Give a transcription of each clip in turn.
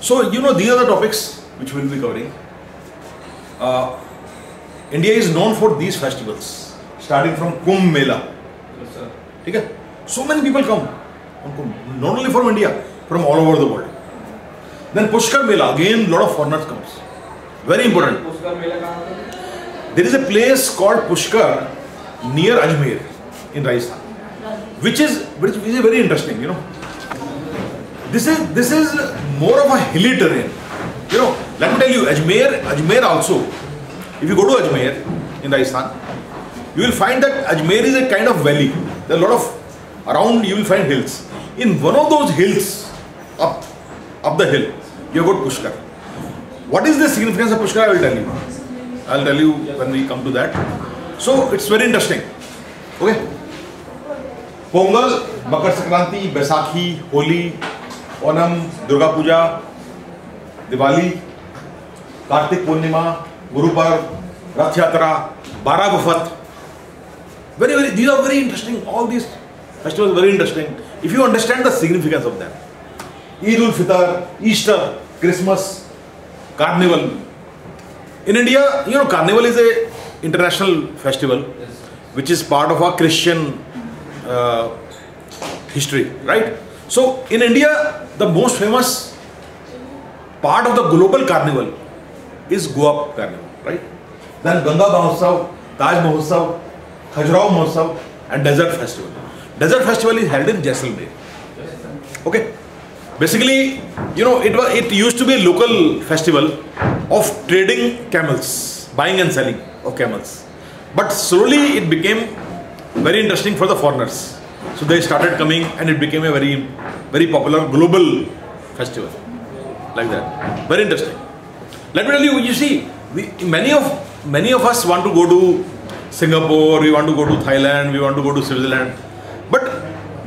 So, you know, these are the topics which we will be covering. Uh, India is known for these festivals, starting from Kumbh Mela. Yes, sir. Okay? So many people come Kumbh, not only from India, from all over the world. Then Pushkar Mela, again, lot of foreigners comes. Very important. There is a place called Pushkar near Ajmer in Rajasthan, which is which is very interesting, you know. This is this is more of a hilly terrain. You know, let me tell you, Ajmer, Ajmer also. If you go to Ajmer in Rajasthan, you will find that Ajmer is a kind of valley. There are a lot of around. You will find hills. In one of those hills, up up the hill, you have got Pushkar. What is the significance of Pushkar? I will tell you. I'll tell you when we come to that. So it's very interesting. Okay. Pongal, Makar Sankranti, Baisakhi, Holi, Onam Durga Puja Diwali Kartik Purnima Gurpurab Rath Yatra Bara Wafat very very these are very interesting all these festival very interesting if you understand the significance of that Eid ul Fitr Easter Christmas carnival in India you know carnival is a international festival which is part of a Christian history right so in india the most famous part of the global carnival is goa carnival right? Then ganga mahotsav taj mahotsav khajuraho mahotsav and desert festival. Desert festival is held in jaisalmer. Okay? Basically you know it was it used to be a local festival of trading camels buying and selling of camels. But slowly it became very interesting for the foreigners so they started coming and it became a very very popular global festival like that. Very interesting. Let me tell you you see we, many of many of us want to go to singapore we want to go to thailand we want to go to switzerland. But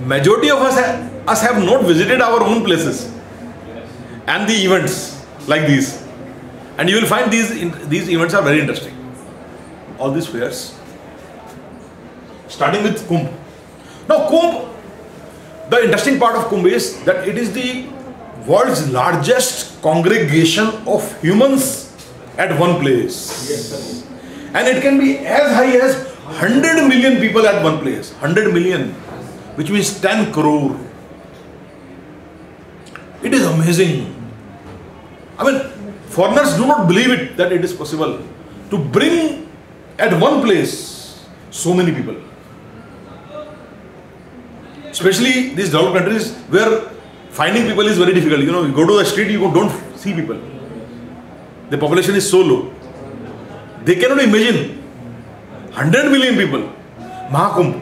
majority of us ha- us have not visited our own places and the events like these. And you will find these these events are very interesting. All these fairs starting with kumbh now kumbh the interesting part of kumbh is that it is the world's largest congregation of humans at one place. And it can be as high as 100 million people at one place. 100 million which means 10 crore. It is amazing. I mean foreigners do not believe it that it is possible to bring at one place so many people especially these developed countries where finding people is very difficult. You know you go to the street you don't see people. The population is so low. They cannot imagine 100 million people mahakumbh.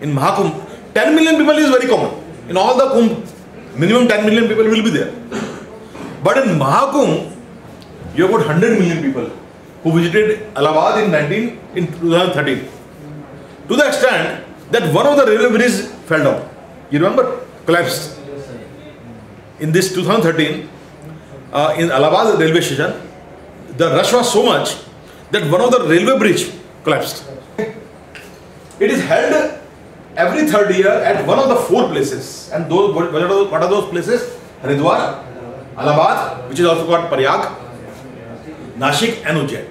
In mahakumbh 10 million people is very common. In all the kumbh minimum 10 million people will be there. But in mahakumbh you have got 100 million people who visited Allahabad in 19 in 2013 to the extent that one of the railway bridges fell down. You remember? Collapsed. In this 2013 uh, in Allahabad railway station the rush was so much that one of the railway bridge collapsed. It is held every third year at one of the four places. And those what are those, what are those places? Haridwar Allahabad which is also called Prayag Nashik and Ujjain.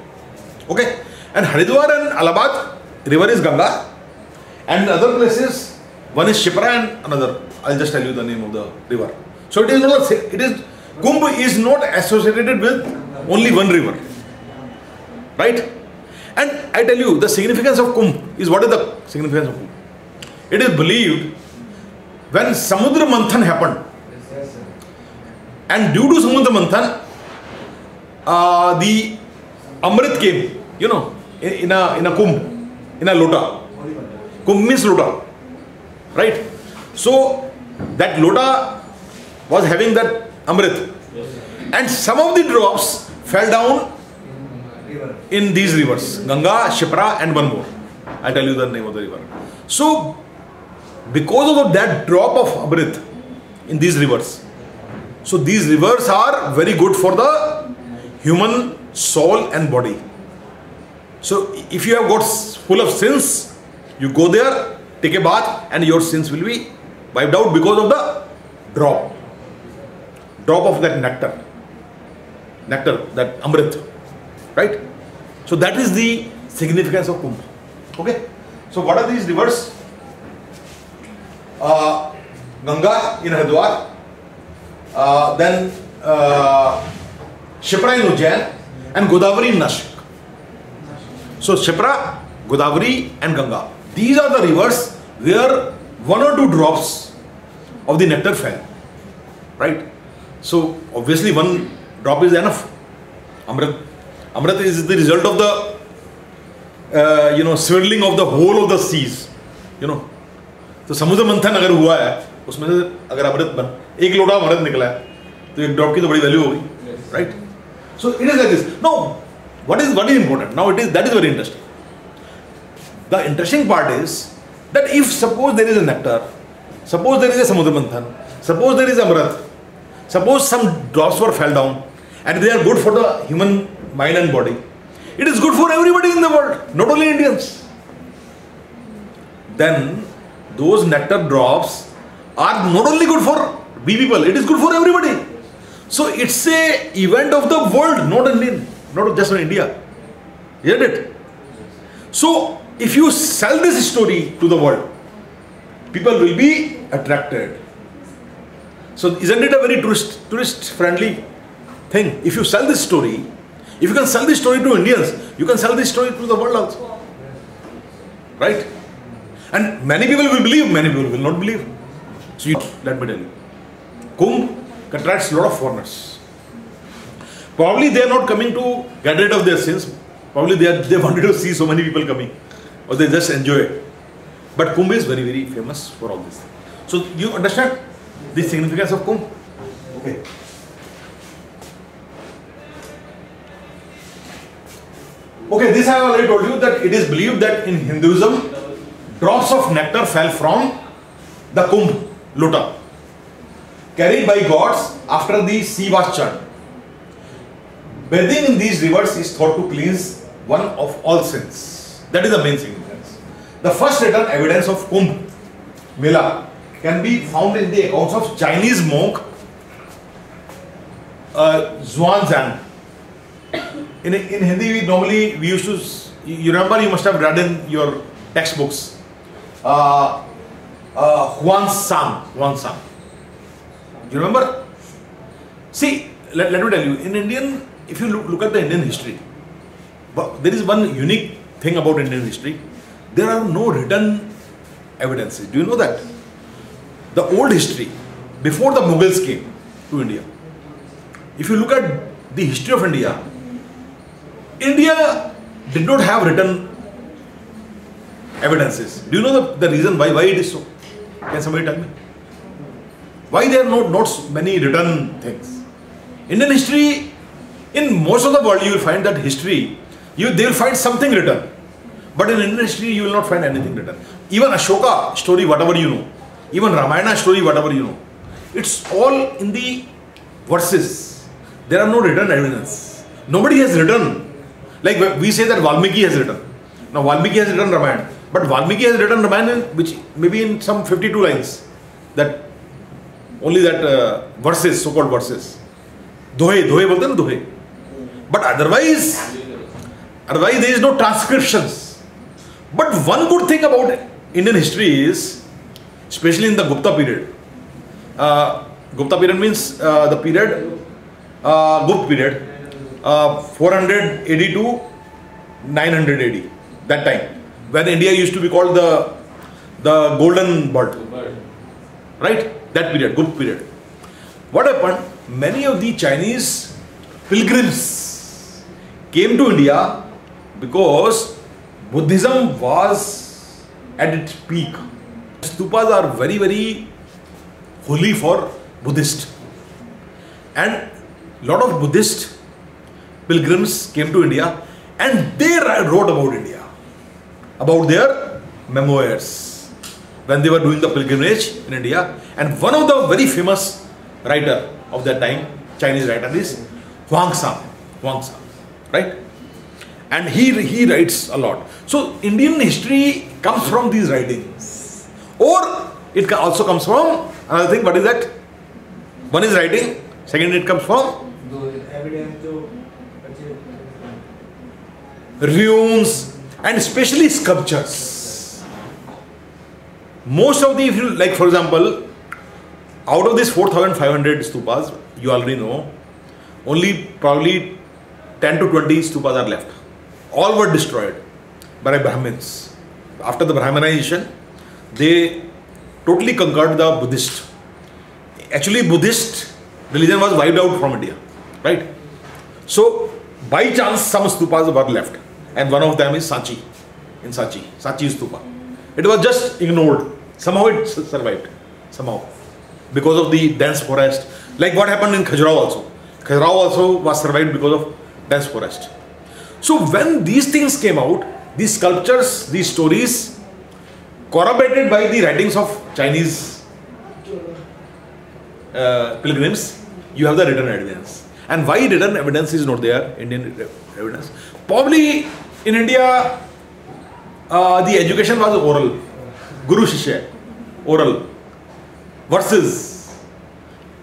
Okay? And Haridwar and Allahabad river is Ganga and other places one is Shipra and another. I'll just tell you the name of the river. So it is not, it is, Kumbh is not associated with only one river. Right? And I tell you the significance of Kumbh is what is the significance of Kumbh it is believed when Samudra Manthan happened. And due to Samudra Manthan uh, the Amrit came you know in, in a in a Kumbh in a lota Kumbh means lota right so that lota was having that Amrit and some of the drops fell down in these rivers Ganga, Shipra, and one more. I tell you the name of the river. So, because of that drop of Amrit in these rivers, so these rivers are very good for the human soul and body. So, if you have got full of sins, you go there, take a bath, and your sins will be wiped out because of the drop, drop of that nectar. nectar, that Amrit, right? So that is the significance of Kumbh. Okay? So what are these rivers? Uh, Ganga in Haridwar, uh, then uh, Shipra in Ujjain, and Godavari in Nashik. So Shipra, Godavari, and Ganga. These are the rivers where one or two drops of the nectar fell. Right? So obviously one drop is enough. Amrit. Amrit is the result of the uh, you know swirling of the whole of the seas. You know. तो समुद्र मंथन अगर हुआ है उसमें से अगर अमृत बन एक लोटा अमृत निकला है तो एक ड्रॉप की तो बड़ी वैल्यू होगी right so it is like this no what is what is important now it is that is very interesting the interesting part is that if suppose there is a nectar suppose there is a samudra manthan suppose there is amrit suppose some drops were fell down and they are good for the human mind and body it is good for everybody in the world not only indians. Then those nectar drops are not only good for we people it is good for everybody. So it's a event of the world not only not just in india. Isn't it? So if you sell this story to the world people will be attracted. So isn't it a very tourist tourist friendly thing? If you sell this story if you can sell this story to indians you can sell this story to the world also. Right? And many people will believe many people will not believe. So you, let me tell you. Kumbh attracts a lot of foreigners. Probably they are not coming to get rid of their sins. Probably they, are, they wanted to see so many people coming or they just enjoy it. But kumbh is very very famous for all this. So you understand the significance of kumbh okay. Okay this i have already told you that it is believed that in hinduism drops of nectar fell from the kumbh lota. Carried by gods after the sea was churned Bathing in these rivers is thought to cleanse one of all sins. That is the main significance. The first written evidence of Kumbh Mela can be found in the accounts of Chinese monk uh, Xuanzang. In, in Hindi, we normally we used to. You remember, you must have read in your textbooks. Uh, uh, Huan Sang. Huan. You remember? See, let, let me tell you, in Indian, if you look, look at the Indian history, there is one unique thing about Indian history. There are no written evidences. Do you know that? The old history, before the Mughals came to India, if you look at the history of India, India did not have written evidences. Do you know the, the reason why, why it is so? Can somebody tell me? Why there are not, not many written things? Indian history, in most of the world, you will find that history, you they will find something written. But in Indian history, you will not find anything written. Even Ashoka story, whatever you know, even Ramayana story, whatever you know, it's all in the verses. There are no written evidence. Nobody has written. Like we say that Valmiki has written. Now Valmiki has written Ramayana, but Valmiki has written Ramayana, which maybe in some 52 lines. That only that uh, verses, so-called verses. Dohe, dohe bolte na dohe. But otherwise, otherwise there is no transcriptions. But one good thing about Indian history is, especially in the Gupta period, uh, Gupta period means uh, the period, uh, Gupta period, uh, 400 AD to 900 AD, that time, when India used to be called the, the golden bird, right? That period, Gupta period. What happened? Many of the Chinese pilgrims came to India because Buddhism was at its peak. Stupas are very, very holy for Buddhist. And lot of Buddhist pilgrims came to India and they wrote about India, about their memoirs when they were doing the pilgrimage in India. And one of the very famous writer of that time, Chinese writer, is Huang Sang. Huang Sang, right? and he, he writes a lot. So Indian history comes from these writings or it also comes from another thing, what is that? One is writing, second it comes from ruins and especially sculptures. Most of the, if you like for example, out of these 4500 stupas, you already know, only probably 10 to 20 stupas are left. All were destroyed by Brahmins. After the Brahmanization, they totally conquered the Buddhist. Actually, Buddhist religion was wiped out from India, right? So, by chance, some stupas were left, and one of them is Sanchi, in Sanchi, Sanchi stupa. It was just ignored. Somehow it survived, somehow, because of the dense forest. Like what happened in Khajuraho also. Khajuraho also was survived because of dense forest. So when these things came out, these sculptures, these stories, corroborated by the writings of Chinese uh, pilgrims, you have the written evidence. And why written evidence is not there, Indian evidence? Probably in India, uh, the education was oral, Guru Shishya, oral, versus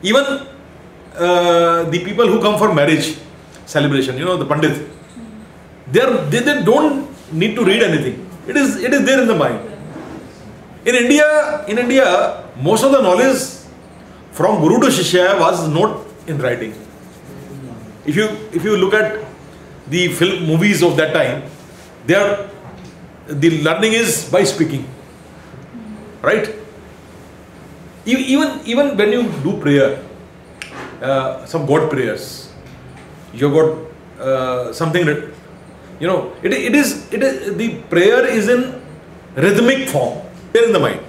even uh, the people who come for marriage celebration, you know, the Pandit, they, they, don't need to read anything. It is, it is there in the mind. In India, in India, most of the knowledge from Guru to Shishya was not in writing. If you if you look at the film movies of that time, they are the learning is by speaking. Right? Even even when you do prayer, uh, some God prayers, you got uh, something you know it, it is it is the prayer is in rhythmic form in the mind.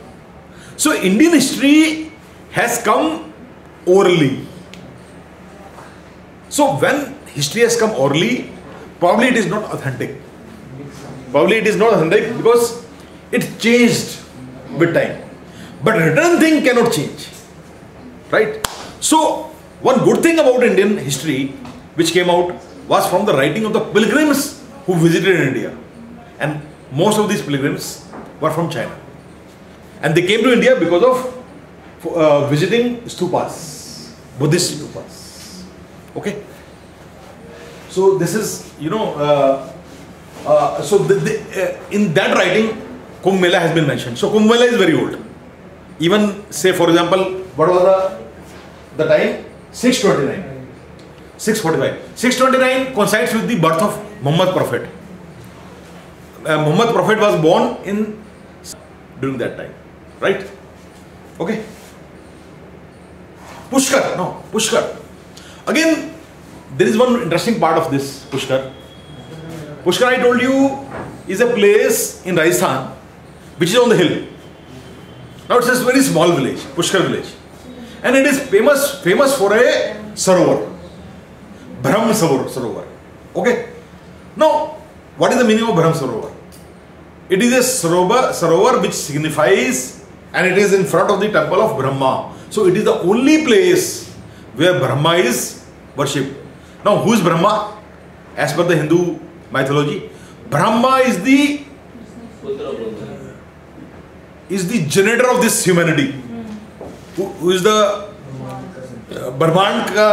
So indian history has come orally. So when history has come orally probably it is not authentic. Probably it is not authentic because it changed with time. But written thing cannot change right? So one good thing about indian history which came out was from the writing of the pilgrims who visited india. And most of these pilgrims were from china. And they came to india because of uh, visiting stupas buddhist stupas. Okay? So this is you know uh, uh, so the, the, uh, in that writing kumbh mela has been mentioned. So kumbh mela is very old. Even say for example what was the the time? 629 645 629 coincides with the birth of Muhammad prophet Muhammad prophet was born in during that time right okay Pushkar no Pushkar again there is one interesting part of this Pushkar Pushkar I told you is a place in Rajasthan which is on the hill now it's very small village Pushkar village and it is famous famous for a sarovar Brahma sarovar sarovar okay okay? Now what is the meaning of brahm sarovar? It is a sarovar sarovar which signifies and it is in front of the temple of brahma. So it is the only place where brahma is worshipped. Now who is brahma? As per the hindu mythology brahma is the is the generator of this humanity. Who, who is the ब्रह्मांड का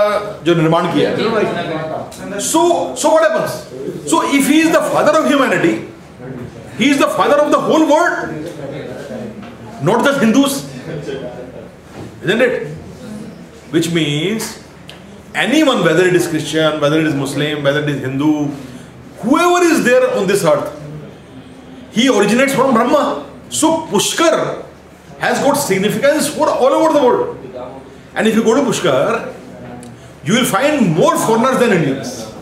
जो निर्माण किया है। So so what happens so if he is the father of humanity he is the father of the whole world not just Hindus it which means any one whether it is Christian whether it is Muslim whether it is Hindu whoever is there on this earth he originates from Brahma so Pushkar has got significance for all over the world And if you go to Pushkar, you will find more foreigners than Indians.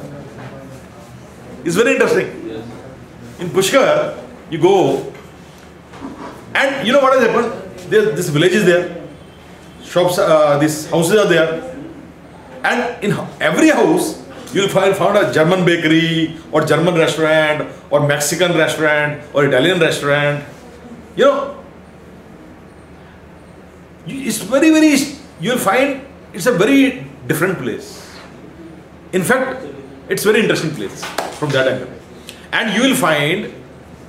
It's very interesting. In Pushkar, you go and you know what has happened? There, this village is there. Shops, uh, these houses are there. And in every house, you'll find found a German bakery or German restaurant or Mexican restaurant or Italian restaurant. You know, it's very, very, you'll find it's a very different place. In fact, it's very interesting place from that angle. And you will find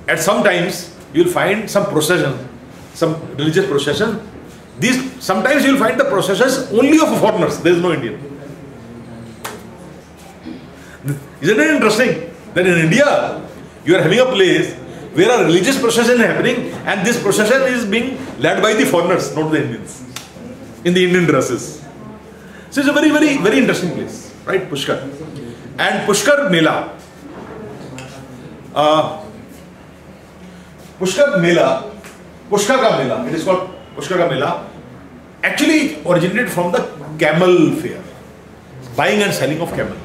at some times you will find some procession, some religious procession. These sometimes you will find the processions only of foreigners. There is no Indian. Isn't it interesting that in India you are having a place where a religious procession is happening and this procession is being led by the foreigners, not the Indians, in the Indian dresses. So it's a very, very, very interesting place, right? Pushkar. And Pushkar Mela. Uh, Pushkar Mela, Pushkar ka Mela, it is called Pushkar ka Mela, actually originated from the camel fair, buying and selling of camel,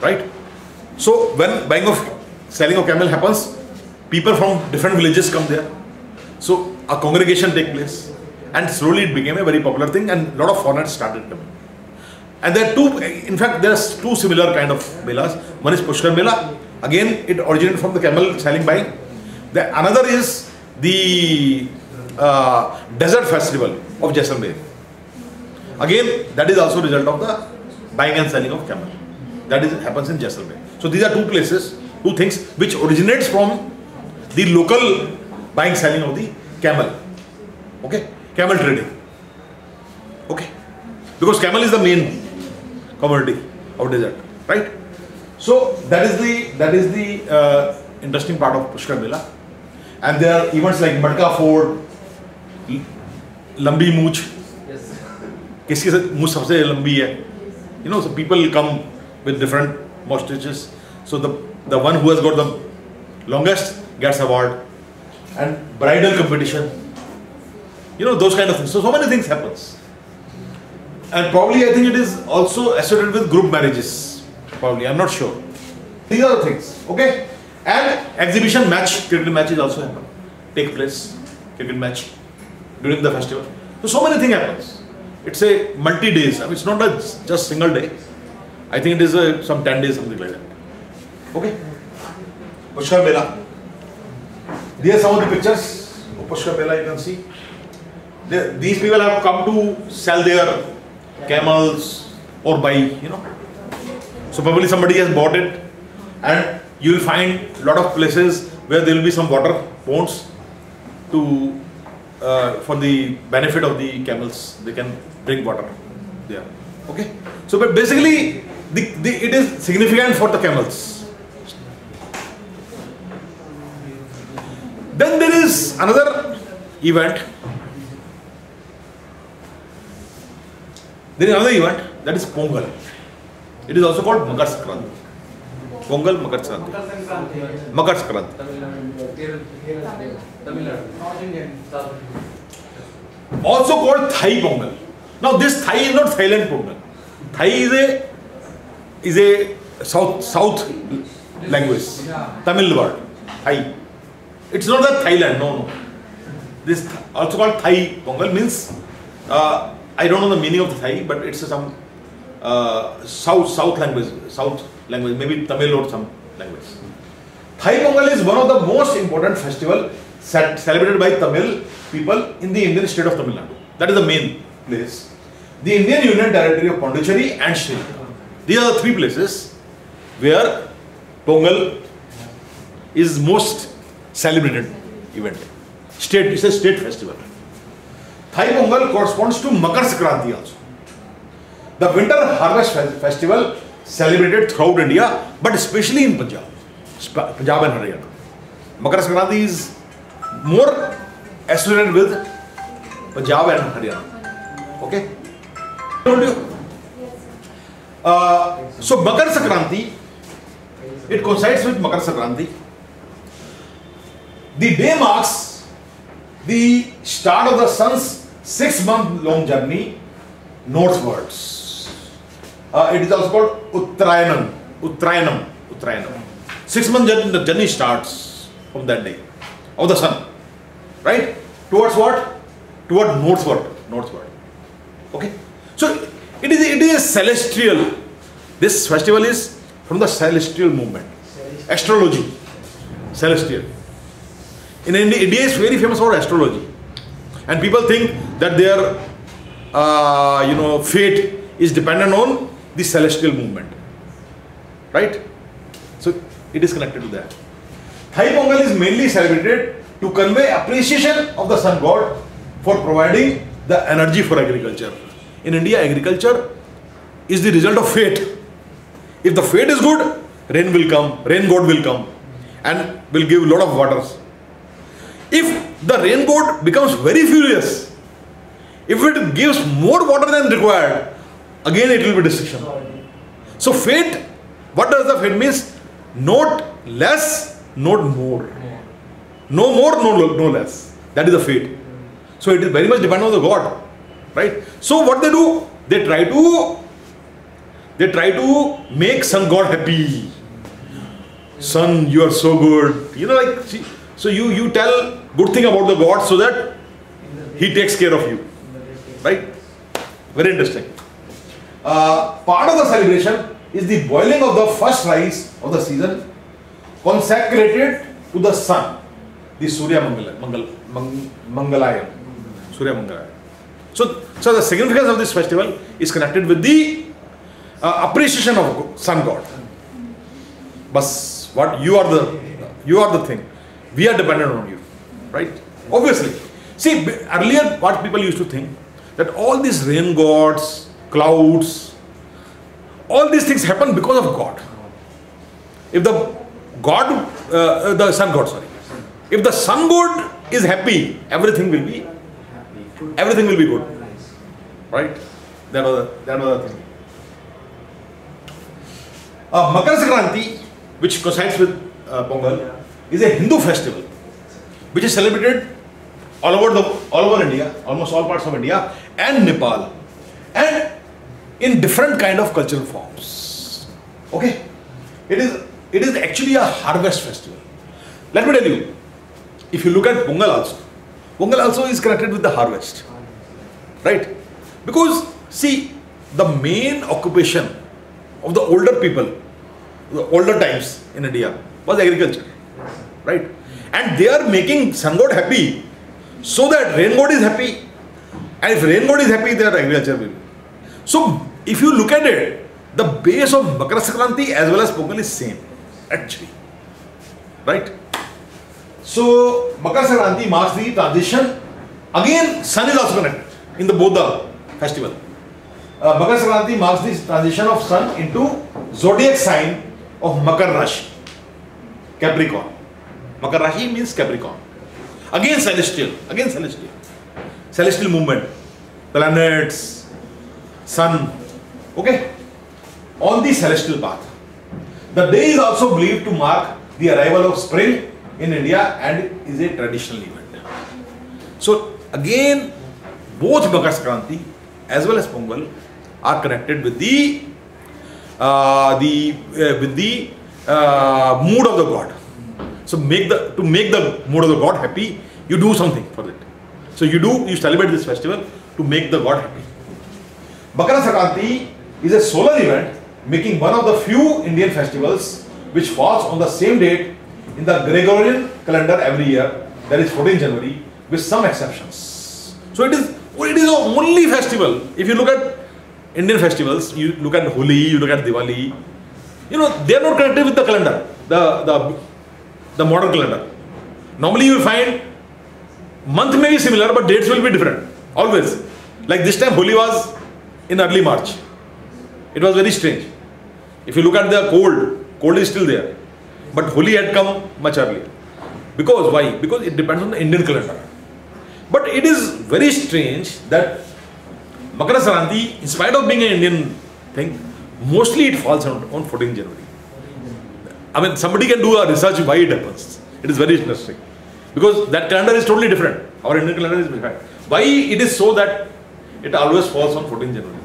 right? So when buying of selling of camel happens, people from different villages come there. So a congregation take place, and slowly it became a very popular thing, and a lot of foreigners started coming. And there are two, in fact, there's two similar kind of melas. One is Pushkar Mela. Again, it originated from the camel selling buying. The, another is the uh, desert festival of Jaisalmer. Again, that is also result of the buying and selling of camel. That is happens in Jaisalmer. So these are two places, two things which originates from the local buying selling of the camel. Okay, camel trading. Okay. Because camel is the main commodity of desert, right? So that is the that is the uh, interesting part of Pushkar Mela. And there are events like Matka Phod, Lambi Mooch. Yes. किसकी मूछ सबसे लंबी है you know, so people come with different mustaches. So the the one who has got the longest gets award, and bridal competition you know those kind of things. So so many things happens. And probably i think it is also associated with group marriages. Probably i'm not sure. These are the things okay? And exhibition match cricket match is also happen take place cricket match during the festival. So so many things happens. It's a multi days I mean, it's not a just single day. I think it is a, some 10 days something like that. Okay? Pushkar mela. These are some of the pictures. Of pushkar mela you can see they, these people have come to sell their camels or buy you know. So probably somebody has bought it and you will find a lot of places where there will be some water ponds to uh, for the benefit of the camels. They can drink water there. Okay? So but basically the, the, it is significant for the camels. Then there is another event there is another event that is pongal it is also called makar sankranti pongal makar sankranti makar sankranti also called Thai Pongal. Now this Thai is not Thailand Pongal. Thai is a is a south south language. Tamil word. Thai. It's not that Thailand. No, no. This also called Thai Pongal means uh, I don't know the meaning of the Thai, but it's some uh, south south language, south language, maybe Tamil or some language. Thai Pongal is one of the most important festival ce- celebrated by Tamil people in the Indian state of Tamil Nadu. That is the main place. The Indian Union Territory of Pondicherry and Sri Lanka. These are the three places where Pongal is most celebrated event. State, it's a state festival. Thai Pongal corresponds to Makar Sankranti also. The winter harvest festival celebrated throughout India, but especially in Punjab, Punjab and Haryana. Makar Sankranti is more associated with Punjab and Haryana. Okay? Told you. Uh, so Makar Sankranti, it coincides with Makar Sankranti. The day marks the start of the sun's six month long journey northwards. Uh, it is also called Uttarayanam. Uttarayanam. Uttarayanam. Six month journey, the journey starts from that day of the sun. Right? Towards what? Toward northward. Northward. Okay? So it is it is celestial. This festival is from the celestial movement. Astrology. Celestial. In India, India is very famous for astrology. And people think that their uh, you know fate is dependent on the celestial movement. Right? So it is connected to that. Thai Pongal is mainly celebrated to convey appreciation of the sun god for providing the energy for agriculture. In India, agriculture is the result of fate, If the fate is good, rain will come, rain god will come, and will give a lot of waters. If the rain god becomes very furious, if it gives more water than required, again it will be destruction. So fate, what does the fate means? Not less, not more. No more, no, no less. That is the fate. So it is very much dependent on the God. Right? So what they do? They try to they try to make some god happy. Son, you are so good. You know, like see, so you you tell good thing about the God so that he takes care of you. Right? Very interesting. Uh, part of the celebration is the boiling of the first rice of the season, consecrated to the sun, the Surya Mangala, Mangal, Mang, Surya Mangalayam. So, so the significance of this festival is connected with the uh, appreciation of sun god. But what you are the you are the thing. We are dependent on you, right? Obviously. See, earlier what people used to think that all these rain gods, clouds, all these things happen because of God. If the God, uh, the sun god, sorry, if the sun god is happy, everything will be, everything will be good, right? That was that was the thing. Uh, Makar Sankranti, which coincides with uh, Pongal, is a Hindu festival which is celebrated all over the all over India, almost all parts of India and Nepal, and in different kind of cultural forms. Okay, it is it is actually a harvest festival. Let me tell you, if you look at Pongal also, Pongal also is connected with the harvest, right? Because see, the main occupation of the older people, the older times in India was agriculture, right? And they are making sun god happy so that rain god is happy. And if rain god is happy, their agriculture will. So if you look at it, the base of Makara Sankranti as well as Pongal is same, actually. Right? So Makara Sankranti marks the transition. Again, sun is also connected in the both the festival. Uh, Makara Sankranti marks the transition of sun into zodiac sign of Makar Rashi, Capricorn. Makar Rashi means Capricorn. Again celestial, again celestial. Celestial movement, planets, sun, okay, on the celestial path. The day is also believed to mark the arrival of spring in India and is a traditional event. So again, both Makar Sankranti as well as Pongal are connected with the uh, the uh, with the uh, mood of the god. So make the to make the mood of the god happy, you do something for it. So you do you celebrate this festival to make the god happy. Makara Sankranti is a solar event making one of the few Indian festivals which falls on the same date in the Gregorian calendar every year, that is 14 January, with some exceptions. So it is it is the only festival. If you look at Indian festivals, you look at Holi, you look at Diwali, you know they are not connected with the calendar, the the the modern calendar. Normally you will find month may be similar, but dates will be different always. Like this time Holi was in early March. It was very strange. If you look at the cold, cold is still there. But Holi had come much earlier. Because why? Because it depends on the Indian calendar. But it is very strange that Makara Sankranti, in spite of being an Indian thing, mostly it falls on, on 14 January. I mean, somebody can do a research why it happens. It is very interesting. Because that calendar is totally different. Our Indian calendar is different. Why it is so that it always falls on 14 January?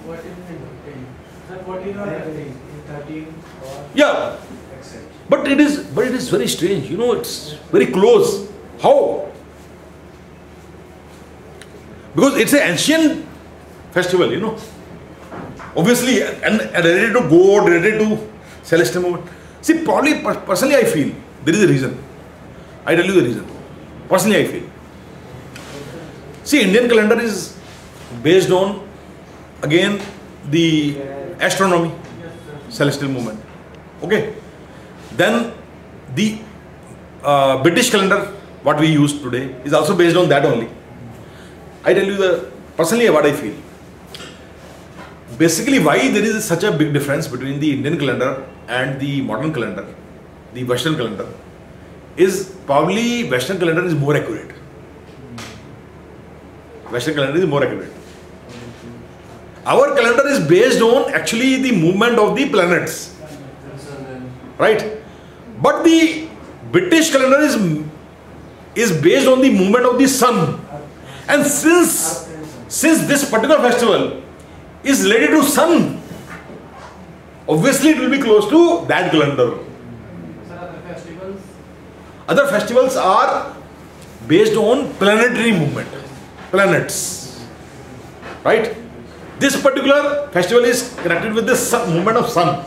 Sir, 14 or 13? 13 or Yeah, except. But it is, but it is very strange. You know, it's very close. How? Because it's an ancient festival. You know. Obviously, and, and related to God, ready to celestial movement. See, probably personally, I feel there is a reason. I tell you the reason. Personally, I feel. See, Indian calendar is based on again the astronomy, celestial movement. Okay. Then the uh, British calendar, what we use today, is also based on that only. I tell you the personally what I feel. Basically, why there is such a big difference between the Indian calendar and the modern calendar, the Western calendar, is probably Western calendar is more accurate. Western calendar is more accurate. Our calendar is based on actually the movement of the planets, right? But the British calendar is is based on the movement of the sun, and since since this particular festival is related to sun, obviously it will be close to that calendar. Sir, other festivals? Other festivals are based on planetary movement, planets, right? This particular festival is connected with the sun, movement of sun.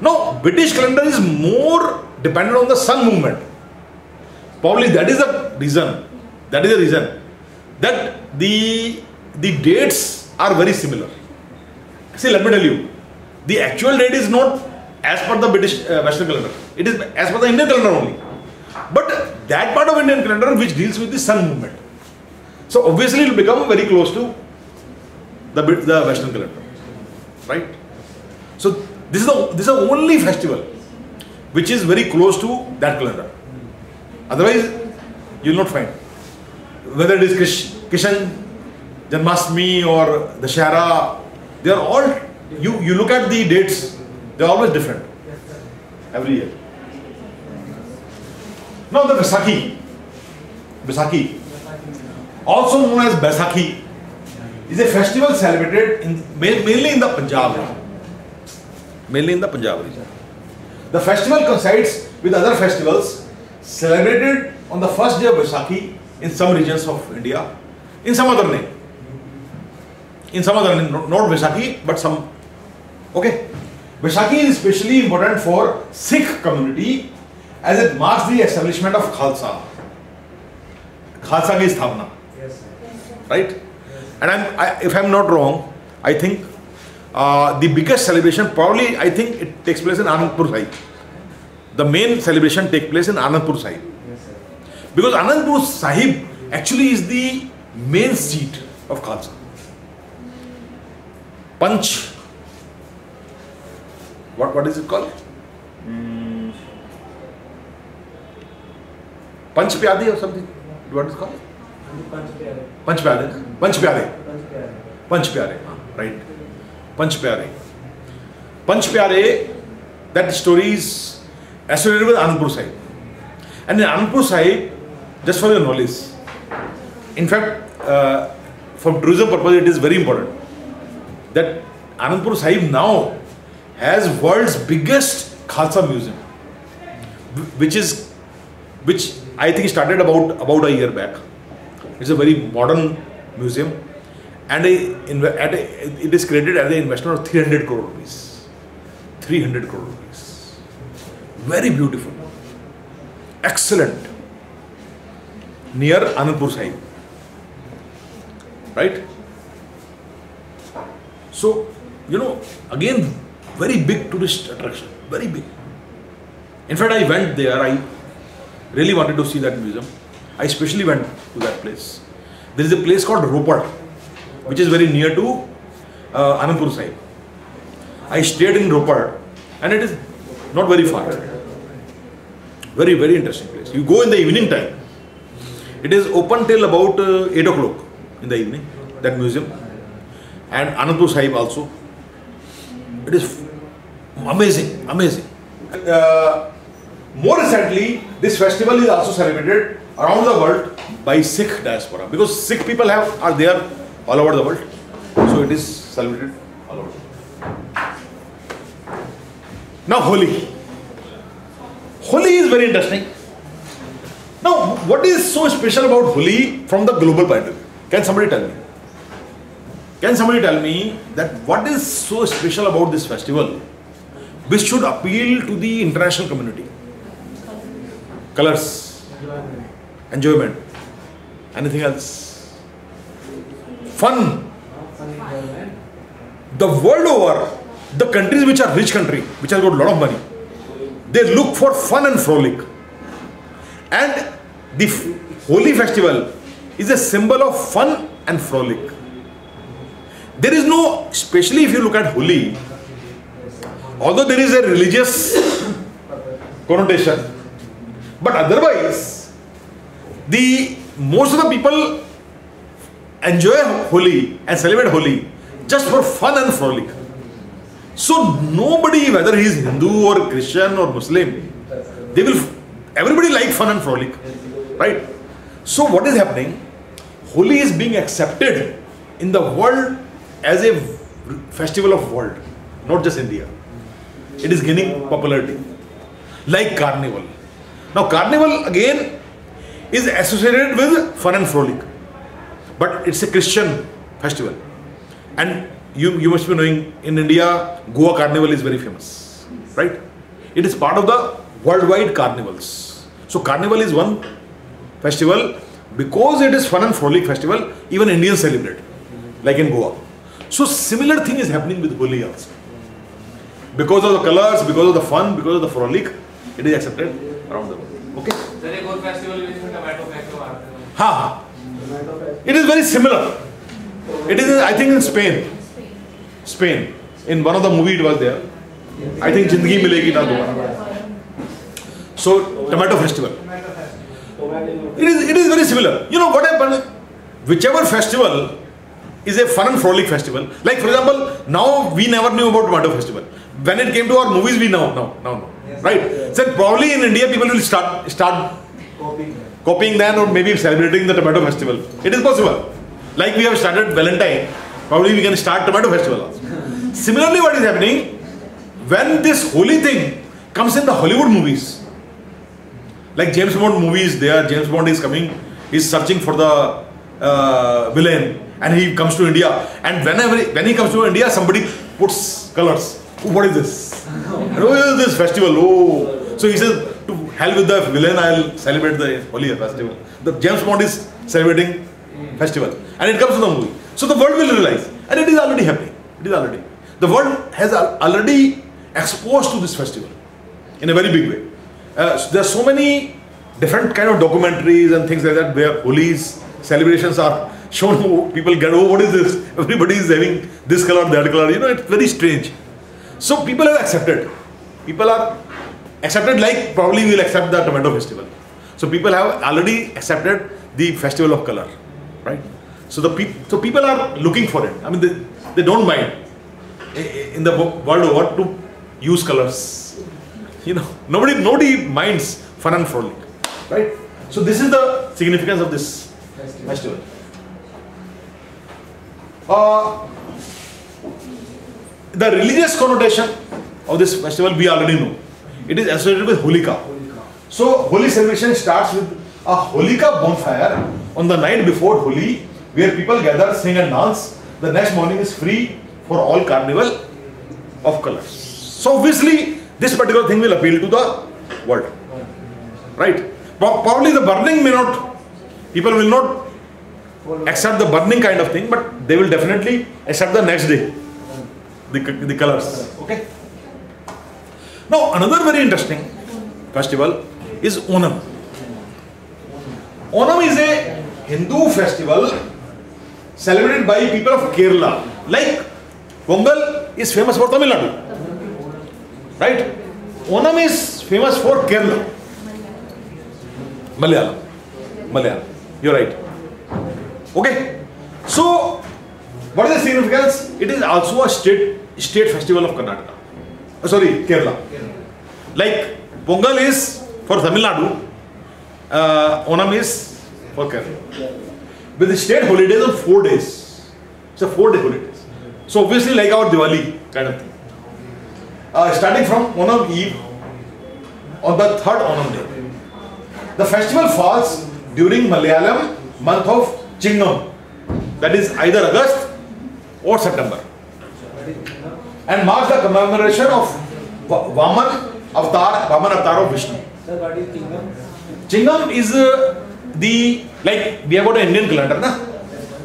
Now, British calendar is more dependent on the sun movement. Probably that is the reason. That is the reason that the the dates are very similar. See, let me tell you, the actual date is not as per the British uh, Western calendar. It is as per the Indian calendar only. But that part of Indian calendar which deals with the sun movement. So obviously it will become very close to the, the Western calendar. Right? So this is the this is the only festival which is very close to that calendar. Otherwise, you will not find. Whether it is Krish, Kishan Janmashtami or Dussehra, they are all you you look at the dates, they are always different every year. Now the Vaisakhi, Vaisakhi, also known as Baisakhi, is a festival celebrated in, mainly in the Punjab. Mainly in the Punjab region. The festival coincides with other festivals celebrated on the first day of Vaisakhi in some regions of India, in some other name. In some other name, not Vaisakhi, but some. Okay Baisakhi is specially important for Sikh community as it marks the establishment of Khalsa Khalsa की स्थापना right and I if I am not wrong I think the biggest celebration probably I think it takes place in Anandpur Sahib the main celebration take place in Anandpur Sahib because Anandpur Sahib actually is the main seat of Khalsa Panth What what is it called? Panch Pyade or something. What is it called? Panch Pyade. Panch Pyade. Panj Pyare Panch Pyare, हाँ, right. Panch Pyare. Panch Pyare, that story is associated with Anandpur Sahib. And in Anandpur Sahib, just for your knowledge, in fact, uh, for tourism purpose, it is very important that Anandpur Sahib now has world's biggest Khalsa museum, which is, which I think started about about a year back. It's a very modern museum, and a, at a, it is created at the investment of 300 crore rupees. 300 crore rupees. Very beautiful. Excellent. Near Anandpur Sahib. Right? So, you know, again, very big tourist attraction. Very big. In fact, I went there. I really wanted to see that museum. I especially went to that place. There is a place called Ropar, which is very near to uh, Anandpur Sahib. I stayed in Ropar, and it is not very far. Very, very interesting place. You go in the evening time. It is open till about uh, 8 o'clock in the evening, that museum. And Anandpur Sahib also. It is amazing, amazing. Uh, more recently, this festival is also celebrated around the world by Sikh diaspora because Sikh people have are there all over the world. So it is celebrated all over. Now Holi. Holi is very interesting. Now, what is so special about Holi from the global point of view? Can somebody tell me? Can somebody tell me that what is so special about this festival which should appeal to the international community? Colors, enjoyment anything else? Fun. fun The world over, the countries which are rich country, which have got a lot of money, they look for fun and frolic. And the Holi festival is a symbol of fun and frolic. There is no, especially if you look at Holi, although there is a religious connotation, but otherwise, the most of the people enjoy Holi and celebrate Holi just for fun and frolic. So nobody, whether he is Hindu or Christian or Muslim, they will everybody like fun and frolic, right? So what is happening? Holi is being accepted in the world as a festival of world, not just India. It is gaining popularity, like carnival. Now carnival again is associated with fun and frolic, but it's a Christian festival, and you you must be knowing in India Goa carnival is very famous, right? It is part of the worldwide carnivals. So carnival is one festival because it is fun and frolic festival. Even Indians celebrate, like in Goa. So similar thing is happening with Holi also. Because of the colors, because of the fun, because of the frolic, it is accepted around the world. Okay? There is a festival which is tomato festival. Ha! It is very similar. It is, I think, in Spain. Spain. In one of the movie it was there. I think jindgi Milegi Na Dobara. So, tomato festival. It is, it is very similar. You know what happened? Whichever festival is a fun and frolic festival. Like for example, now we never knew about tomato festival. When it came to our movies, we know now, now, know. Right? So probably in India, people will start start copying then or maybe celebrating the tomato festival. It is possible. Like we have started Valentine, probably we can start tomato festival also. Similarly, what is happening when this Holi thing comes in the Hollywood movies, like James Bond movies, there James Bond is coming, he's searching for the uh, villain, and he comes to India. And whenever when he comes to India, somebody puts colors. What is this? And, oh, this festival? Oh, so he says to hell with the villain, I'll celebrate the Holi festival. The James Bond is celebrating festival, and it comes to the movie. So the world will realize, and it is already happening. It is already. The world has already exposed to this festival in a very big way. Uh, there are so many different kind of documentaries and things like that where Holi's celebrations are shown. People get, oh, what is this? Everybody is having this color, that color. You know, it's very strange. So people have accepted. People are accepted like probably will accept the tomato festival. So people have already accepted the festival of color, right? So the peop so people are looking for it. I mean, they, they don't mind in the world over to use colors. You know, nobody nobody minds fun and frolic, right? So this is the significance of this festival. Uh, the religious connotation of this festival we already know. It is associated with Holika. So Holi celebration starts with a Holika bonfire on the night before Holi, where people gather, sing and dance. The next morning is free for all carnival of colors. So obviously this particular thing will appeal to the world, right? Probably the burning may not, people will not accept the burning kind of thing, but they will definitely accept the next day, the, the colors. Okay. Now another very interesting festival is Onam. Onam is a Hindu festival celebrated by people of Kerala. Like Pongal is famous for Tamil Nadu, right? Onam is famous for Kerala. Malayalam. Malayalam. You're right. Okay. So, what is the significance? It is also a state state festival of Karnataka. Uh, sorry, Kerala. Like Pongal is for Tamil Nadu, uh, Onam is for Kerala. With the state holidays on four days. It's a four day holidays. So obviously like our Diwali kind of thing. Uh, starting from Onam Eve on the third Onam day. The festival falls during Malayalam month of Chingam. That is either August or September. And marks the commemoration of Vaman avatar, Vaman avatar of Vishnu. Sir, what is kingdom? Chingam is uh, the like we have got an Indian calendar, na?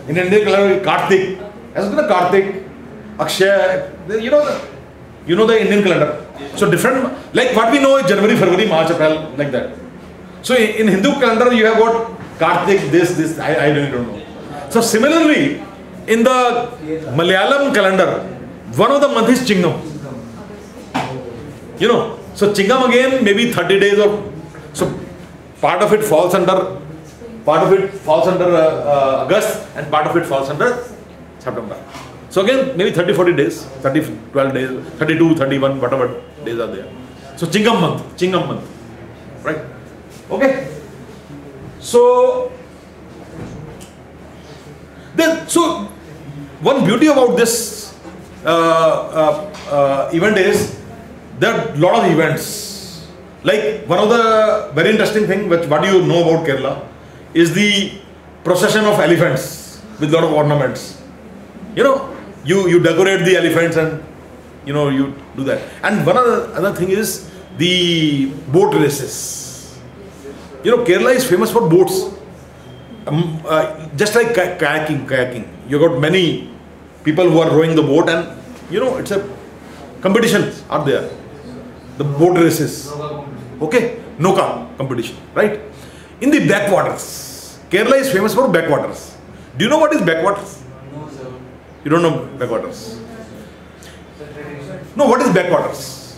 In Indian calendar, Kartik. As the Kartik, Akshay, you know the you know the Indian calendar. So different like what we know is January, February, March, April, like that. So in Hindu calendar you have got Kartik, this, this, I, I really don't know. So similarly, in the Malayalam calendar, one of the month is Chingam. You know, so Chingam again, maybe 30 days of, so part of it falls under, part of it falls under uh, uh, August and part of it falls under September. So again, maybe 30, 40 days, 30, 12 days, 32, 31, whatever days are there. So Chingam month, Chingam month, right? Okay. So, then, so one beauty about this uh, uh, uh, event is there are a lot of events. Like one of the very interesting thing which what do you know about Kerala is the procession of elephants with lot of ornaments. You know, you you decorate the elephants and you know you do that. And one other other thing is the boat races. You know, Kerala is famous for boats. Um, uh, just like ki- kayaking, kayaking. You got many people who are rowing the boat, and you know it's a competition are there. The boat races. Okay, Noka competition, right? In the backwaters, Kerala is famous for backwaters. Do you know what is backwaters? You don't know backwaters. No, what is backwaters?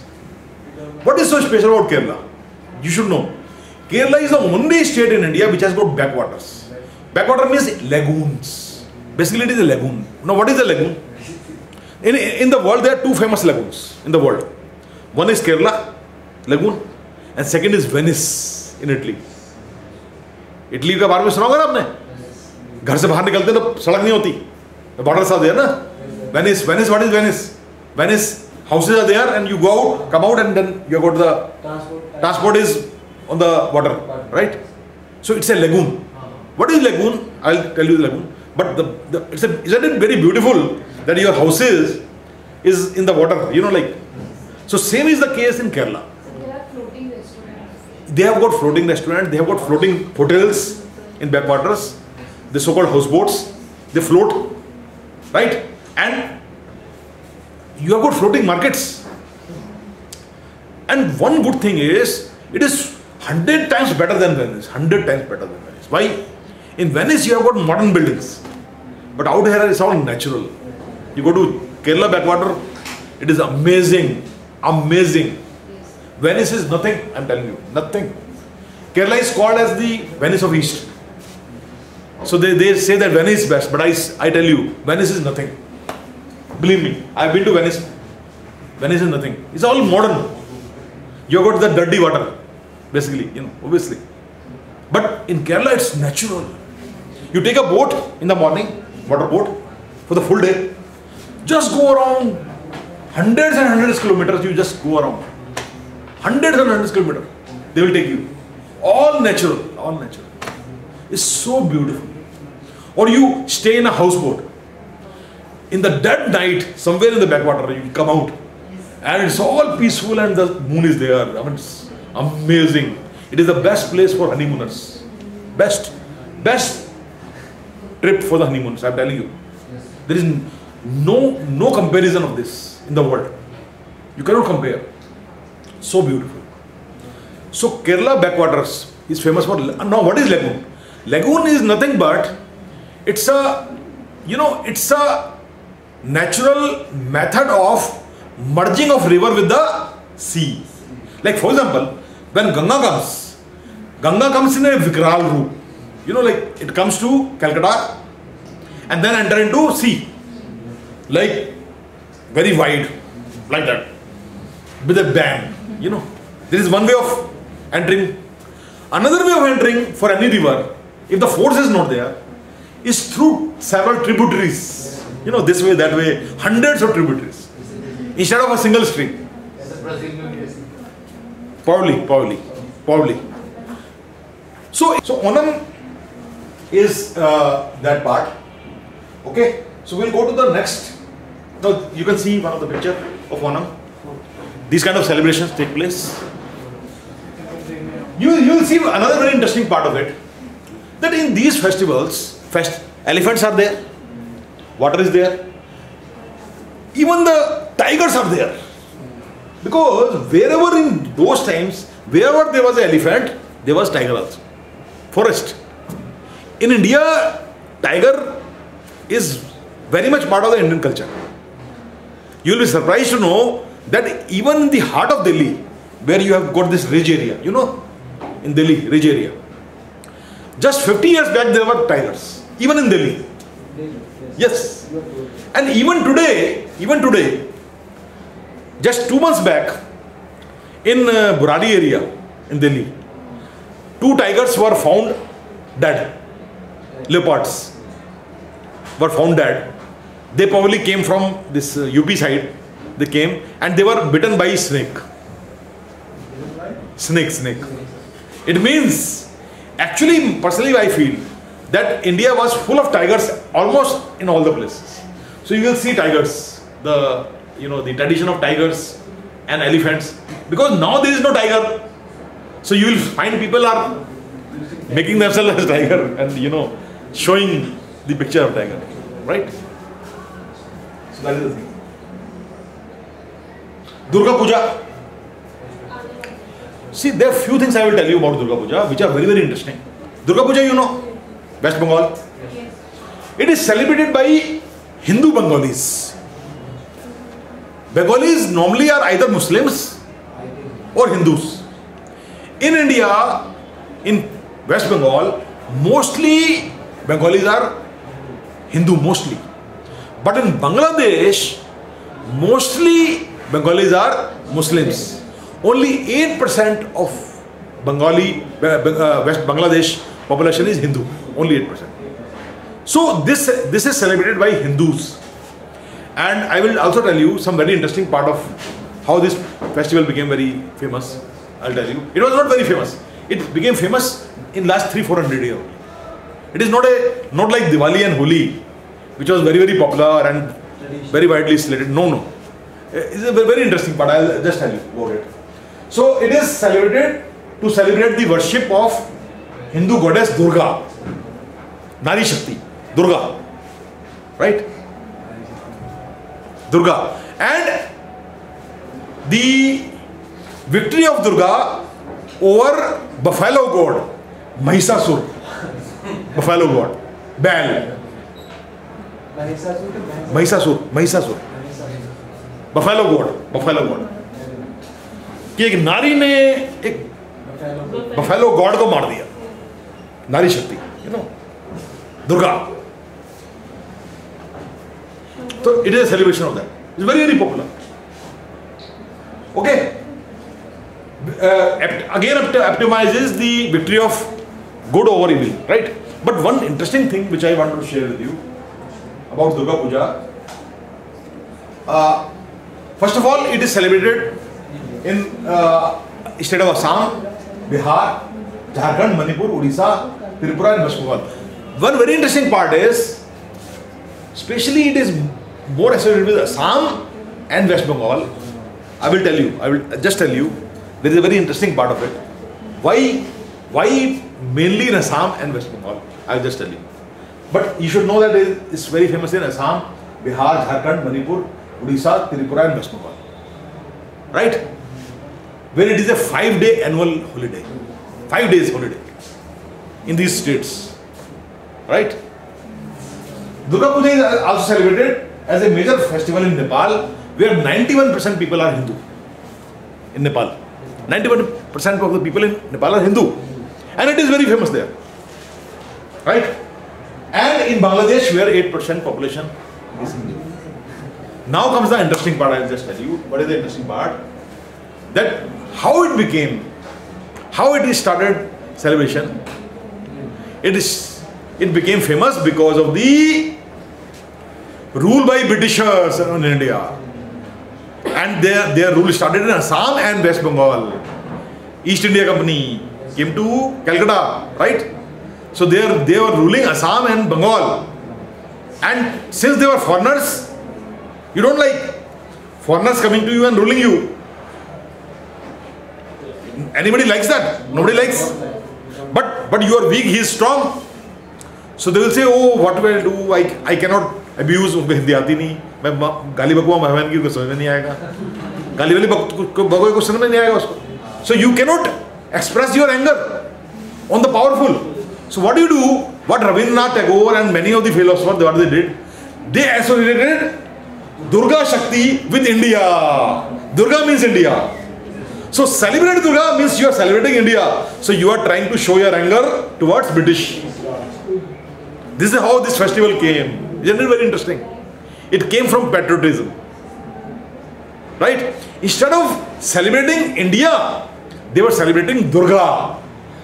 What is so special about Kerala? You should know. Kerala is the only state in India which has got backwaters. Backwater means lagoons. Basically, it is a lagoon. Now, what is a lagoon? In, in the world, there are two famous lagoons in the world. One is Kerala lagoon, and second is Venice in Italy. Italy के बारे में सुना होगा ना आपने घर से बाहर निकलते तो सड़क नहीं होती बॉर्डर साथ देयर ना Venice Venice what is Venice Venice houses are there and you go out come out and then you go to the Transport. transport is on the water right? So it's a lagoon. What is lagoon? I'll tell you the lagoon. But the, the it's a, isn't it very beautiful that your houses is in the water you know like? So same is the case in kerala. There are floating restaurants. they have got floating restaurants. They have got floating hotels in backwaters. The so-called houseboats they float right? And you have got floating markets. And one good thing is it is 100 times better than venice 100 times better than venice why in venice you have got modern buildings but out here it's all natural you go to kerala backwater it is amazing amazing Venice is nothing, I'm telling you, nothing. Kerala is called as the Venice of East. So they, they say that Venice is best, but I, I tell you, Venice is nothing. Believe me, I've been to Venice. Venice is nothing. It's all modern. You got the dirty water, basically, you know, obviously. But in Kerala, it's natural. You take a boat in the morning, water boat, for the full day. Just go around hundreds and hundreds of kilometers. You just go around hundreds and hundreds of kilometers. They will take you. All natural, all natural. It's so beautiful. Or you stay in a houseboat. In the dead night, somewhere in the backwater, you come out, and it's all peaceful, and the moon is there. I mean, amazing. It is the best place for honeymooners. Best, best trip for the honeymooners. I'm telling you. There is no no comparison of this in the world. You cannot compare. So beautiful. So Kerala backwaters is famous for now. What is lagoon? Lagoon is nothing but it's a you know it's a natural method of merging of river with the sea. Like for example, when Ganga comes, Ganga comes in a Vikral route. You know, like it comes to Calcutta and then enter into sea, like very wide, like that, with a bang. You know, there is one way of entering. Another way of entering for any river, if the force is not there, is through several tributaries. You know, this way, that way, hundreds of tributaries instead of a single stream. Probably, probably, probably. So, so Onam is uh, that part. Okay. So we'll go to the next. Now you can see one of the picture of Onam. These kind of celebrations take place. You you will see another very interesting part of it. That in these festivals, fest elephants are there, water is there, even the tigers are there. Because wherever in those times, wherever there was an elephant, there was tiger also. Forest. In India, tiger is very much part of the Indian culture. You will be surprised to know that even in the heart of Delhi, where you have got this ridge area, you know, in Delhi, ridge area, just 50 years back there were tigers, even in Delhi. Yes. And even today, even today, just two months back, in uh, Burari area in Delhi, two tigers were found dead. Leopards were found dead. They probably came from this uh, UP side. They came and they were bitten by snake. Snake, snake. It means, actually, personally, I feel that India was full of tigers almost in all the places. So you will see tigers, the you know the tradition of tigers and elephants, because now there is no tiger. So you will find people are making themselves as tiger and you know showing the picture of tiger, right? So that is the thing. Durga Puja. See, there are few things I will tell you about Durga Puja which are very very interesting. Durga Puja, you know, West Bengal. It is celebrated by Hindu Bengalis. Bengalis normally are either Muslims or Hindus. In India, in West Bengal, mostly Bengalis are Hindu, mostly. But in Bangladesh, mostly Bengalis are Muslims. Only 8% of Bengali, uh, West Bangladesh population is Hindu. Only 8%. So this, this is celebrated by Hindus. And I will also tell you some very interesting part of how this festival became very famous. I'll tell you. It was not very famous. It became famous in last three, four hundred years. It is not a not like Diwali and Holi, which was very, very popular and very widely celebrated. No, no. Eh, it's a very, very interesting part. I'll just tell you about it. So it is celebrated to celebrate the worship of Hindu goddess Durga, Nari Shakti, Durga, right? Durga. And the victory of Durga over buffalo god, Mahisasur, buffalo god, Baal, Mahisasur Mahisasur, buffalo god, buffalo god. कि एक नारी ने एक buffalo God को मार दिया नारी शक्ति यू नो दुर्गा तो it is celebration of that is very very popular okay again epitomise is the victory of good over evil right but one interesting thing which I want to share with you about Durga Puja first of all it is celebrated in state of Assam Bihar Jharkhand Manipur Orissa Tripura and West Bengal one very interesting part is specially it is more associated with assam and west bengal. I will tell you i will just tell you there is a very interesting part of it. Why why mainly in assam and west bengal? I'll just tell you. But you should know that it is very famous in assam bihar jharkhand manipur odisha tripura and west bengal. Right? Where it is a five day annual holiday. Five days holiday in these states. Right? Durga puja is also celebrated as a major festival in nepal where 91% people are hindu in nepal. 91% of the people in nepal are hindu. And it is very famous there. Right? And in bangladesh where 8% population is hindu. Now comes the interesting part i'll just tell you. What is the interesting part? That how it became how it is started celebration it is it became famous because of the rule by britishers in india. And their their rule started in assam and west bengal. East india company came to calcutta right? So they are they were ruling assam and bengal. And since they were foreigners you don't like foreigners coming to you and ruling you. Anybody likes that? Nobody likes? But but you are weak he is strong. So they will say oh what will I do? I i cannot abuse उनको हिंदी आती नहीं। मैं गाली बकवा महमान की उनको समझ में नहीं आएगा। गाली वाली बगोए को समझ में नहीं आएगा उसको। So you cannot express your anger on the powerful so what you do what Rabindranath Tagore and many of the philosopher that they did they associated Durga Shakti with India Durga means India So celebrate Durga means you are celebrating India. So you are trying to show your anger towards British. This is how this festival came. It very interesting? It came from patriotism. Right? Instead of celebrating India, they were celebrating Durga.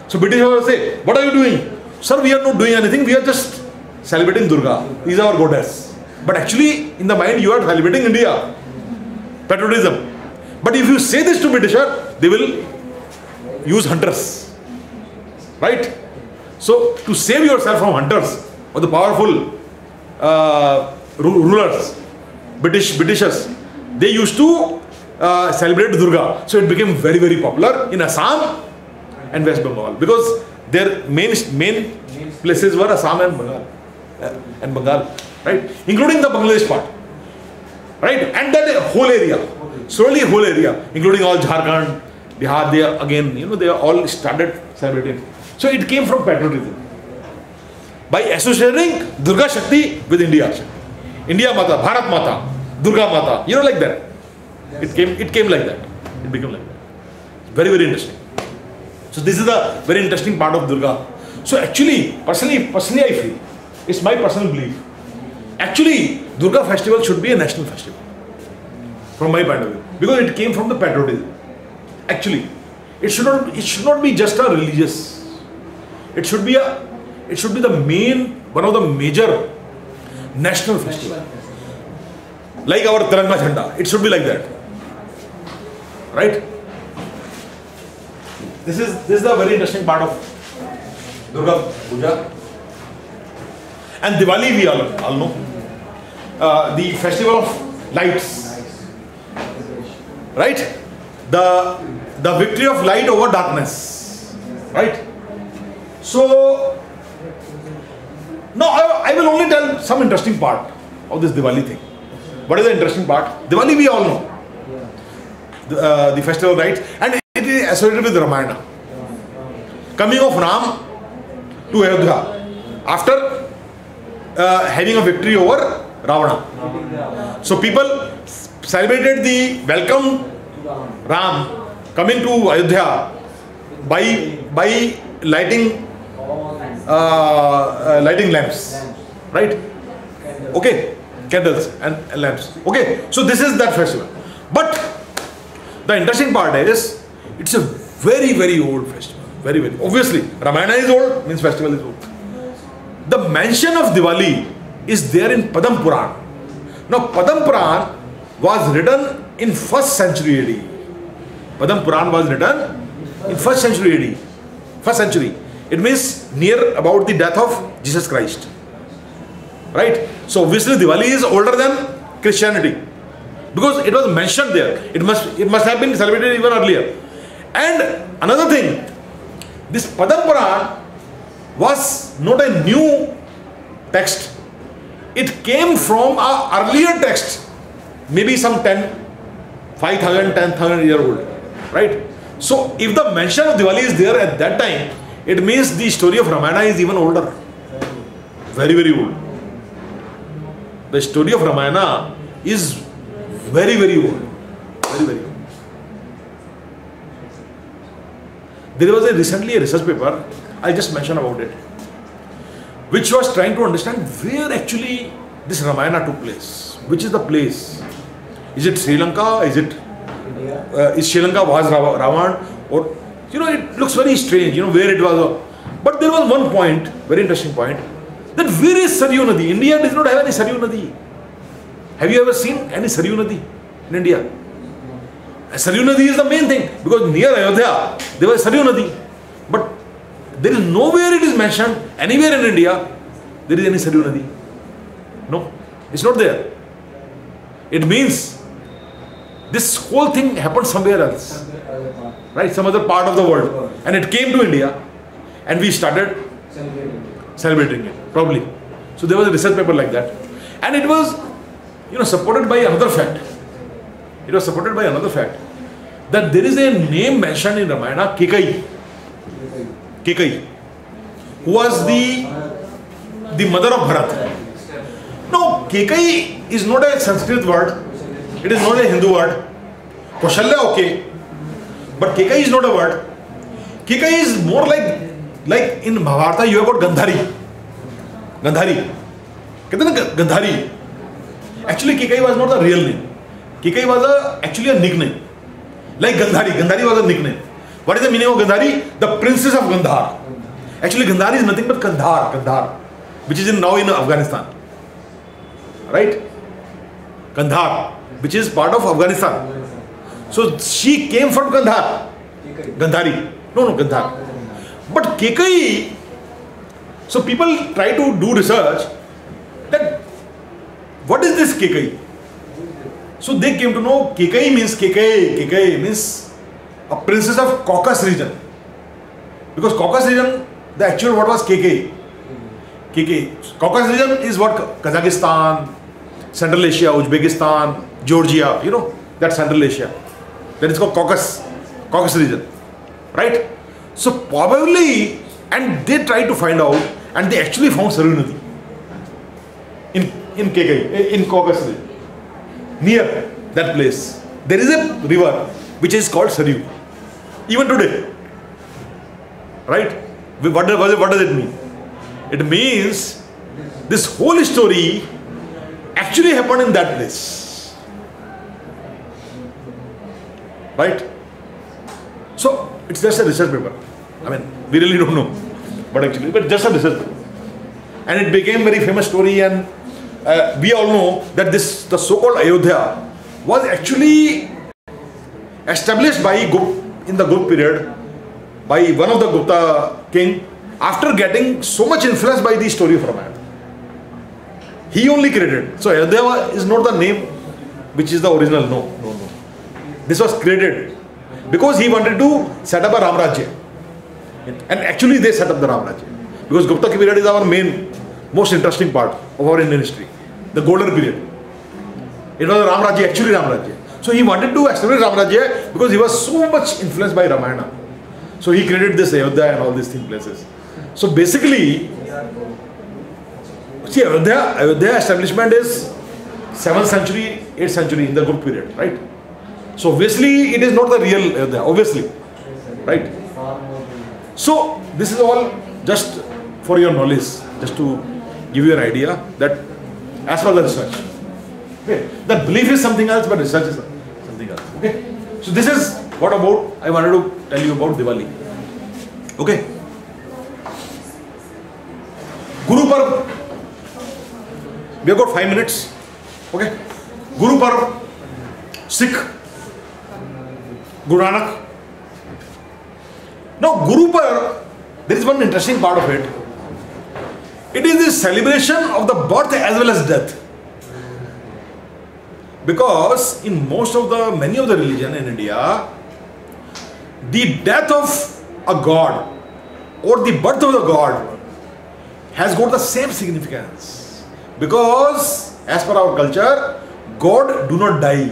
So British will say, What are you doing? Sir, we are not doing anything, we are just celebrating Durga. Is our goddess. But actually, in the mind, you are celebrating India. Patriotism. But if you say this to Britisher, they will use hunters. Right? So, to save yourself from hunters or the powerful uh, rulers, British Britishers, they used to uh, celebrate Durga. So it became very very popular in Assam and West Bengal because their main main places were Assam and Bengal uh, and Bengal, right, including the Bangladesh part, right, and then that whole area, slowly whole area, including all Jharkhand, Bihar, they again, you know, they all started celebrating. So it came from patriotism by associating Durga Shakti with India India Mata Bharat Mata Durga Mata you know like that it came it came like that it become like that very very interesting so this is the very interesting part of Durga so actually personally personally I feel it's my personal belief actually Durga festival should be a national festival from my point of view because it came from the patriotism actually it should not it should not be just a religious it should be a it should be the main, one of the major national festival like our Tiranga. It should be like that. Right? This is this is the very interesting part of Durga Puja. And Diwali we all, all know. Uh, the festival of lights. Right? The the victory of light over darkness. Right? So now I, I will only tell some interesting part of this Diwali thing. What is the interesting part? Diwali we all know. The, uh, the festival rites and it is associated with Ramayana. Coming of Ram to Ayodhya after uh, having a victory over Ravana. So people celebrated the welcome Ram coming to Ayodhya by by lighting uh, uh, lighting lamps, right? Okay, candles and lamps. Okay, so this is that festival. But the interesting part is it's a very very old festival. Very very obviously Ramayana is old means festival is old. The mention of Diwali is there in Padam Puran. Now Padam Puran was written in first century AD. Padam Puran was written in first century AD. First century. It means near about the death of Jesus Christ. Right? So obviously Diwali is older than Christianity. Because it was mentioned there. It must it must have been celebrated even earlier. And another thing, this Padam Puran was not a new text. It came from a earlier text, maybe some 10, 5,000, 10,000 year old. Right? So if the mention of Diwali is there at that time, it means the story of Ramayana is even older. Very, very old. The story of Ramayana is very, very old. Very, very old. There was a recently a research paper, I just mentioned about it, which was trying to understand where actually this Ramayana took place. Which is the place? Is it Sri Lanka? Is it uh, is Sri Lanka was Ra- Ravan? Or you know, it looks very strange. You know where it was. But there was one point, very interesting point, that where is Saryu Nadi? India does not have any Saryu Nadi. Have you ever seen any Saryu Nadi in India? Saryu Nadi is the main thing because near Ayodhya there was Saryu Nadi. But there is nowhere it is mentioned anywhere in India there is any Saryu Nadi. No, it's not there. It means this whole thing happened somewhere else, right? Some other part of the world, and it came to India, and we started celebrating it probably. So there was a research paper like that, and it was, you know, supported by another fact. It was supported by another fact that there is a name mentioned in Ramayana, Kekai. Kekai, who was the the mother of Bharat. Now, Kekai is not a Sanskrit word. It is not a Hindu word. Kaushalya, okay. But Kekai is not a word. Kekai is more like like in Mahabharata you have got Gandhari. Gandhari. कहते हैं ना Gandhari actually Kaikeyi was not the real name Kaikeyi was actually a nickname like Gandhari Gandhari was a nickname what is the meaning of Gandhari the princess of Gandhar actually Gandhar is nothing but Kandahar Kandahar which is in now in Afghanistan. Right? Kandhar, which is part of Afghanistan. So she came from Kandhar. Gandhari. No, no, Gandhar. But Kekai, so people try to do research that what is this Kekai? So they came to know Kekai means Kekai. Kekai means a princess of Caucasus region. Because Caucasus region, the actual word was Kekai. Kekai. Caucasus region is what Kazakhstan, Central Asia, Uzbekistan, Georgia, you know, that's Central Asia. That is called Caucasus, Caucasus region. Right? So probably, and they tried to find out, and they actually found Saryu Nadi in in Kekai, in Caucasus region. Near that place, there is a river which is called Saryu. Even today. Right? What does- what does it mean? It means this whole story actually happened in that place. Right? So it's just a research paper. I mean, we really don't know. But actually, but just a research paper. And it became very famous story and uh, we all know that this the so-called Ayodhya was actually established by Gup, in the Gupta period by one of the Gupta king after getting so much influence by the story of Ramayana. He only created. So Ayodhya is not the name which is the original. No, no, no. This was created because he wanted to set up a Ram Rajya. And actually they set up the Ram Rajya. Because Gupta period is our main, most interesting part of our Indian history. The golden period. It was a Ram actually Ramrajya. So he wanted to establish Ramrajya because he was so much influenced by Ramayana. So he created this Ayodhya and all these thing places. So basically, see Ayodhya, Ayodhya establishment is 7th century, 8th century in the Gupta period, right? So obviously it is not the real uh, Ayodhya, obviously, right? So this is all just for your knowledge, just to give you an idea that as per the research. Okay. The belief is something else, but research is something else. Okay. So this is what about I wanted to tell you about Diwali. Okay. Guru Parv. We have got five minutes. Okay. Guru Parv. Sikh. Guru. Now Guru there is one interesting part of it. It is the celebration of the birth as well as death because in most of the many of the religion in india the death of a god or the birth of the god has got the same significance because as per our culture god do not die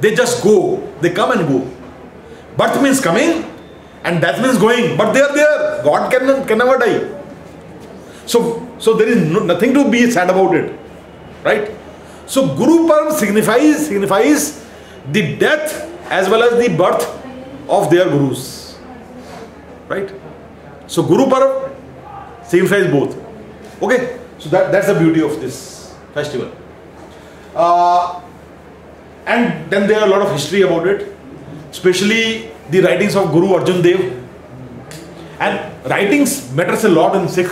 they just go they come and go birth means coming and death means going but they are there god can, can never die so so there is no, nothing to be sad about it right so Guru Parv signifies signifies the death as well as the birth of their gurus. Right? So Guru Parv signifies both. Okay? So that, that's the beauty of this festival. Uh, and then there are a lot of history about it, especially the writings of Guru Arjan Dev. And writings matters a lot in Sikh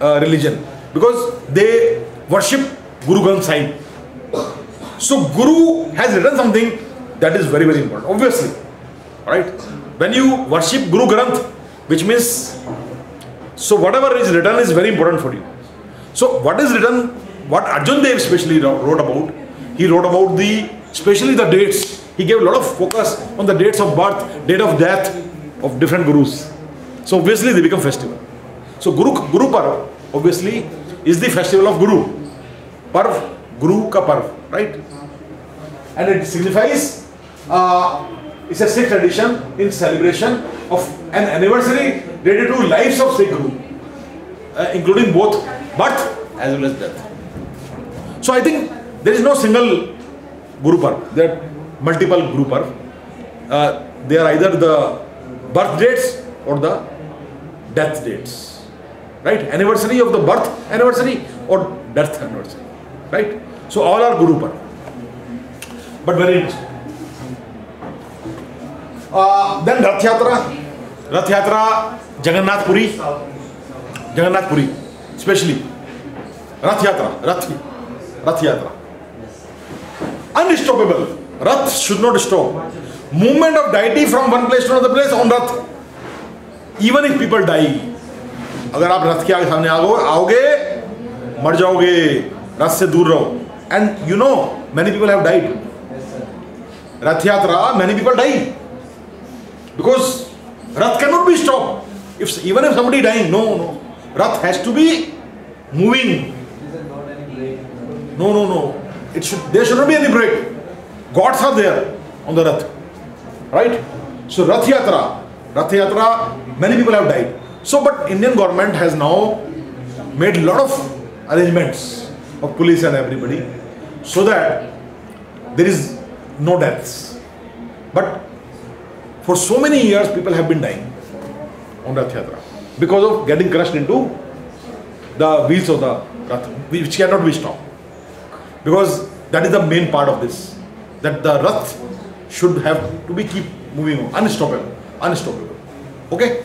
uh, religion because they worship Guru Granth Sahib. So Guru has written something that is very very important. Obviously, right? When you worship Guru Granth, which means so whatever is written is very important for you. So what is written, what Arjun Dev especially wrote about, he wrote about the especially the dates. He gave a lot of focus on the dates of birth, date of death of different gurus. So obviously they become festival. So Guru Guru Parv obviously is the festival of Guru. Parv, Guru ka Parv, right? And it signifies, uh, it's a Sikh tradition in celebration of an anniversary related to lives of Sikh Guru, uh, including both birth as well as death. So I think there is no single Guru Parv. There are multiple Guru Parv. Uh, they are either the birth dates or the death dates. Right? Anniversary of the birth anniversary or death anniversary. Right? So all are Guru Parv. But very interesting. Uh, then Rath Yatra. Rath Yatra, Jagannath Puri. Jagannath Puri, especially. Rath Yatra, Rath, Rath Yatra. Unstoppable. Rath should not stop. Movement of deity from one place to another place on Rath. Even if people die. अगर आप रथ के आगे सामने आओ आओगे मर जाओगे रथ से दूर रहो and you know many people have died Rath Yatra many people die because rath can not be stop if even if somebody dying no no rath has to be moving no no no it should there should not be any break. Gods are there on the rath. Right? So rath yatra. Rath yatra many people have died. So but indian government has now made a lot of arrangements of police and everybody so that there is no deaths. But for so many years people have been dying on Rath Yatra because of getting crushed into the wheels of the Rath, which cannot be stopped. Because that is the main part of this, that the Rath should have to be keep moving on, unstoppable, unstoppable. Okay?